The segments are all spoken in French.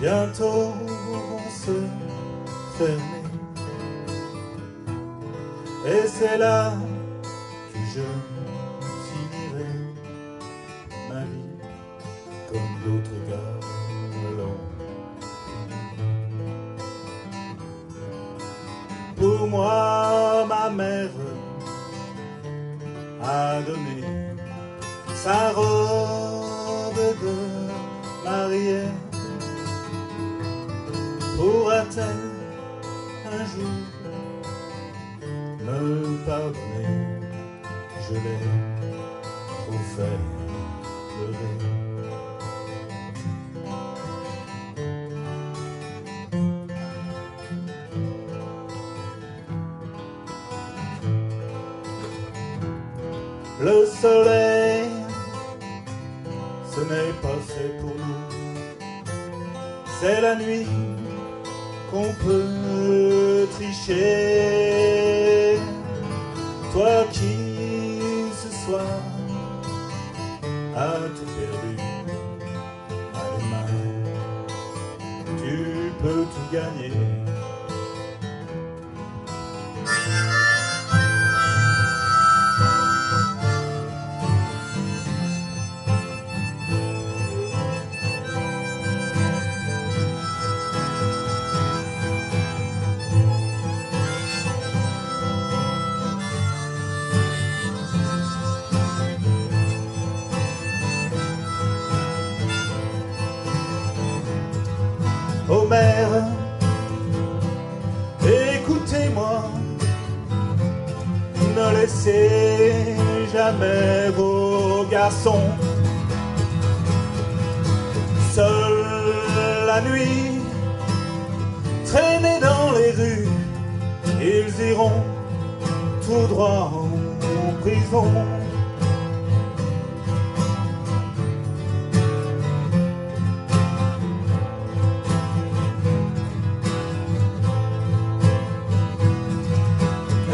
Bientôt vont se fermer. Et c'est là que je finirai ma vie comme d'autres gars. Pour moi, ma mère a donné sa robe de Pourra-t-elle un jour me pardonner Je l'ai trop C'est la nuit qu'on peut tricher. Toi qui, ce soir, as tout perdu, à demain, tu peux tout gagner. Nuit, traîner dans les rues, ils iront tout droit en prison.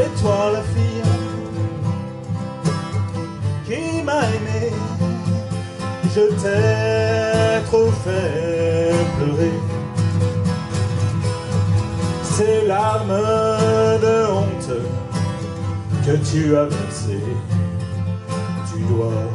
Et toi la fille qui m'a aimé, je t'ai trop fait de honte que tu as versées, tu dois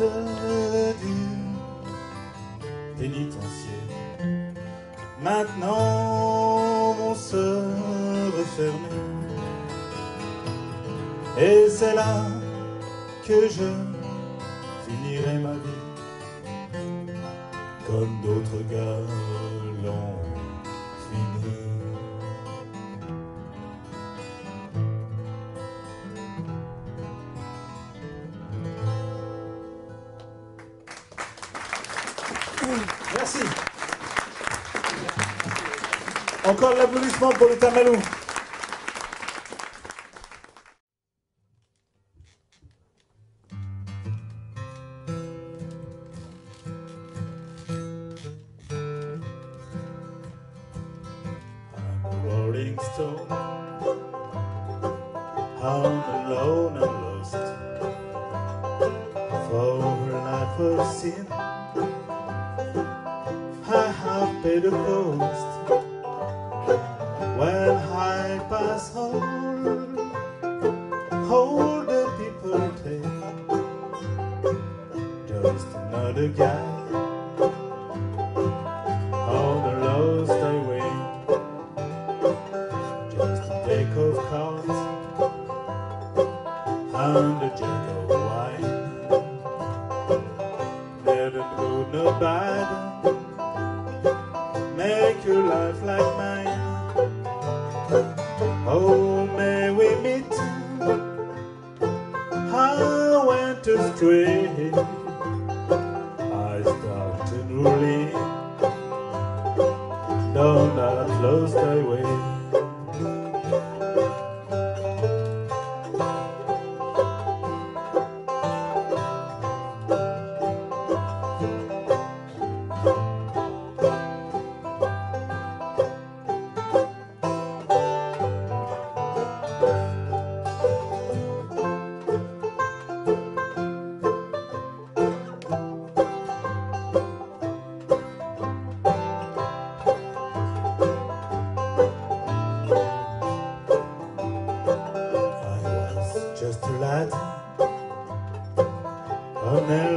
du pénitencier maintenant vont se refermer. Et c'est là que je finirai ma vie comme d'autres gars applaudissement pour le tamalou. I have paid the cost when I pass home. Hold the people take just another guy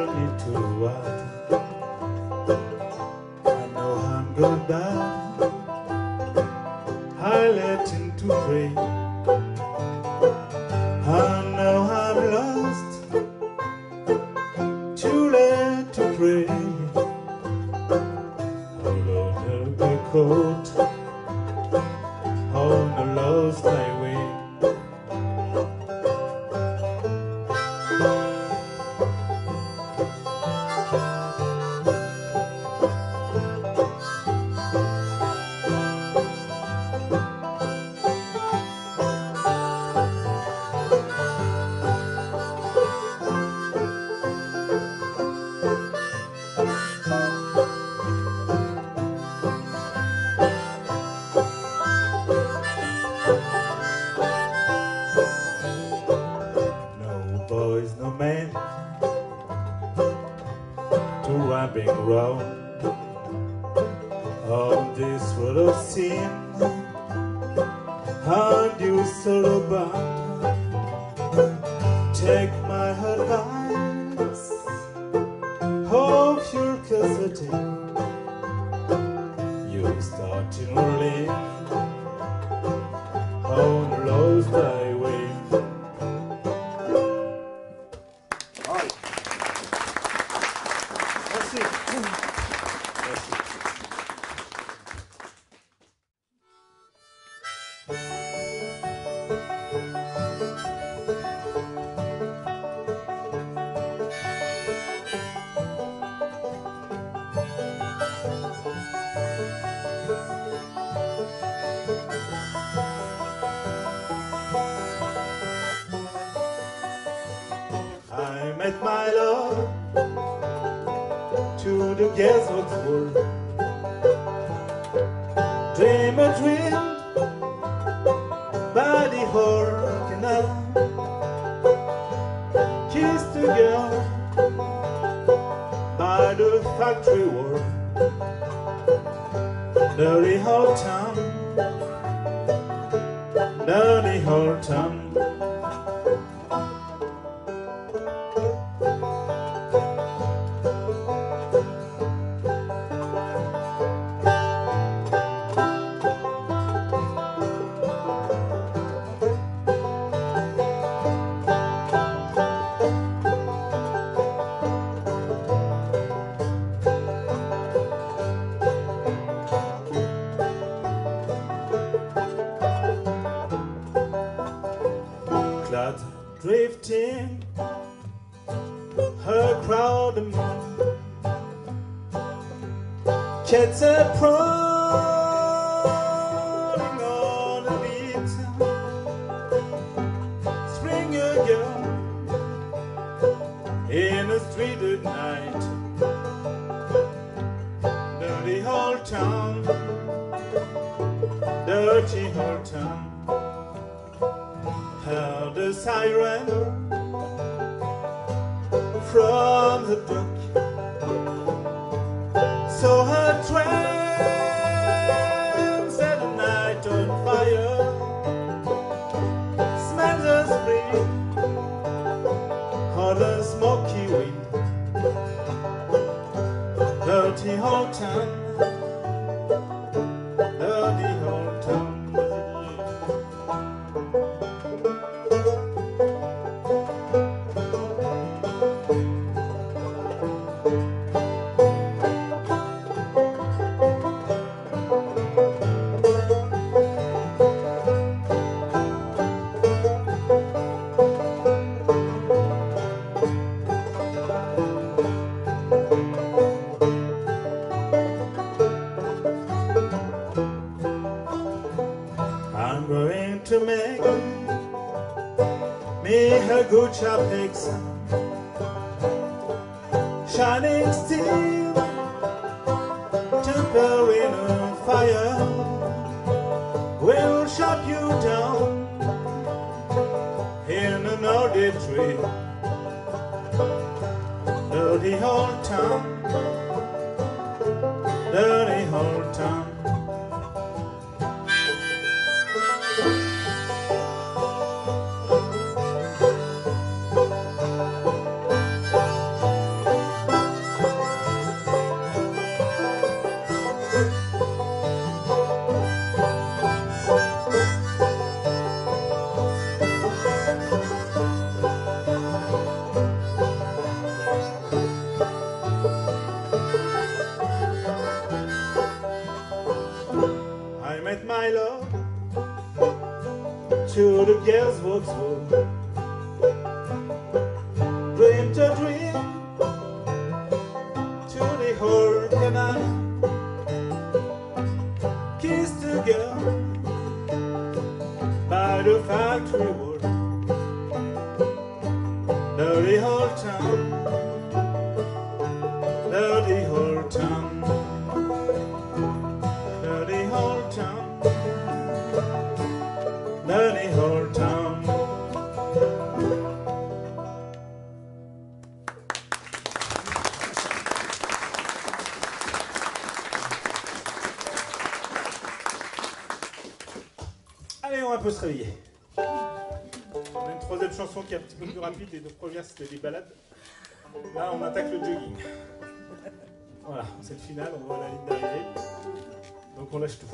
journey to. I know I'm gonna die. しい。factory work. Dirty old town? Dirty old town? the moon. Cats are prone. dirty old town. shining steel, temper in a fire will shut you down in an auditory, dirty old town. Salzburg Allez, on va un peu se réveiller. On a une troisième chanson qui est un petit peu plus rapide. Les deux premières, c'était des balades. Là, on attaque le jogging. Voilà, cette finale, on voit la ligne d'arrivée. Donc on lâche tout.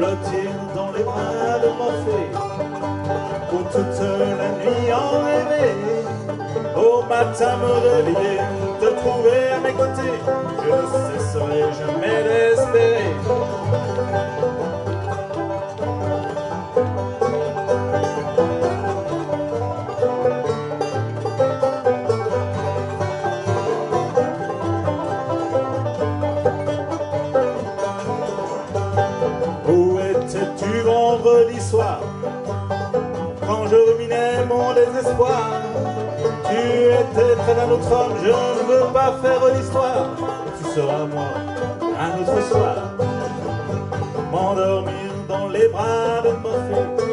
Blottir dans les bras de Morphée pour toute la nuit en rêver. Au matin me réveiller, te trouver à mes côtés. Je ne cesserai jamais d'espérer. Tu étais près d'un autre homme, je ne veux pas faire l'histoire. Tu seras moi un autre soir. M'endormir dans les bras de Morphée.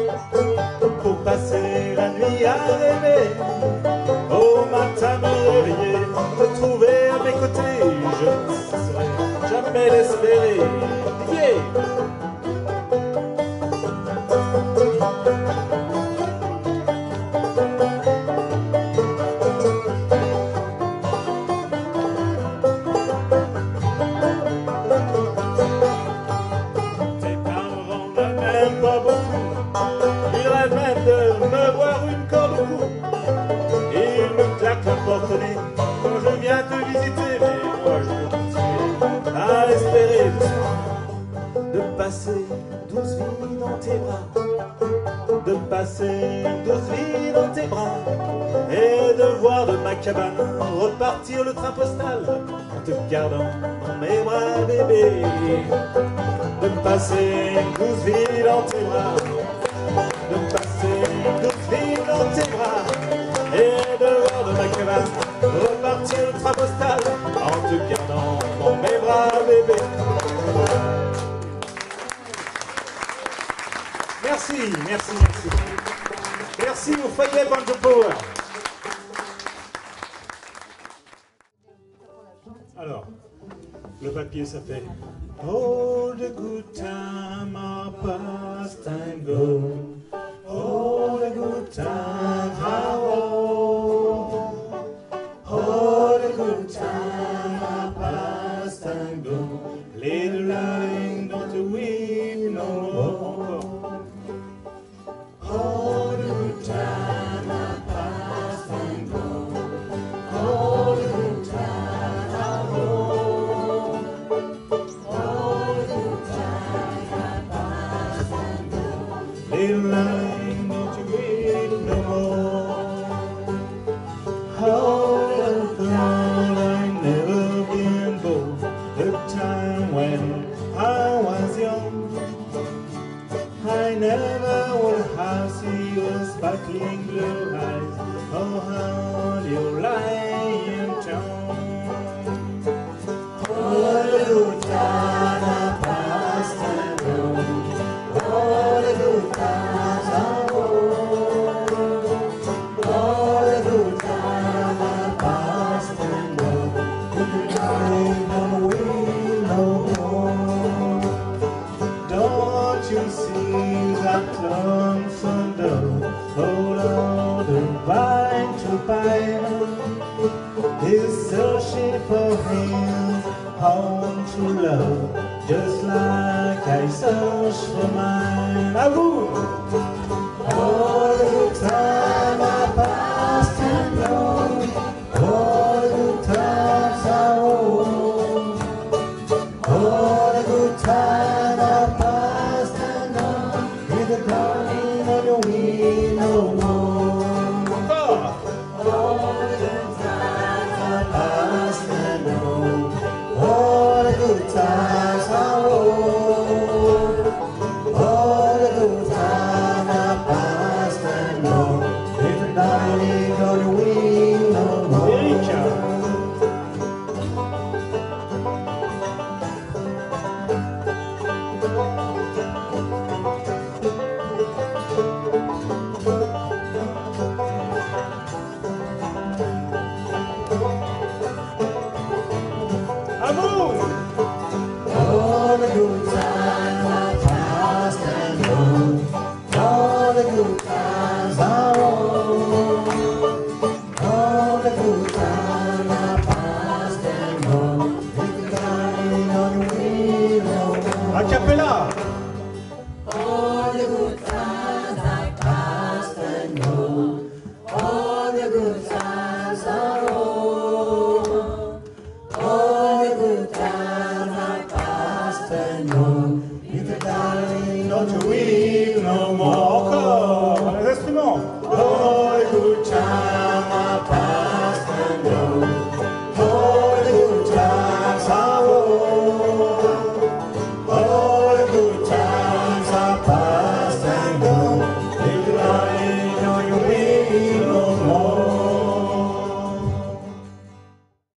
Pour passer la nuit à rêver. Au matin me réveiller, te trouver à mes côtés. Je ne cesserai jamais d'espérer cabane repartir le train postal en te gardant dans mes bras, bébé de passer douze vies dans tes bras, de passer douze vies dans tes bras, et de voir de ma cabane repartir le train postal en te gardant dans mes bras, bébé. Merci, merci, merci. Merci au foyer Banjo Power. Hold a. Oh, the good time.